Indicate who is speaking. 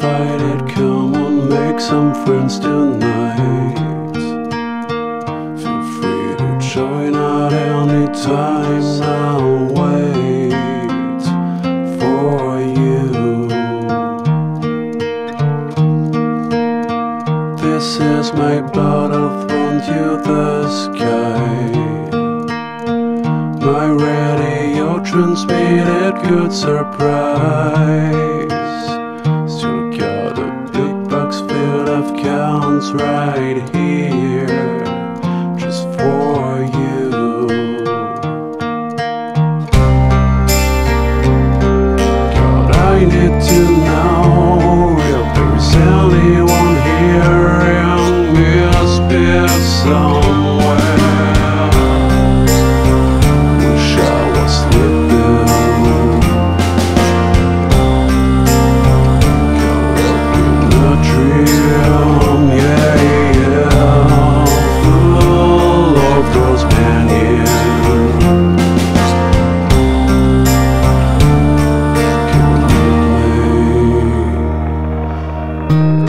Speaker 1: fight it, come on, make some friends tonight. Feel free to join at any time, I'll wait for you. This is my battlefront to the sky. My radio transmitted good surprise. Counts right here, just for you. God, I need to
Speaker 2: Hello?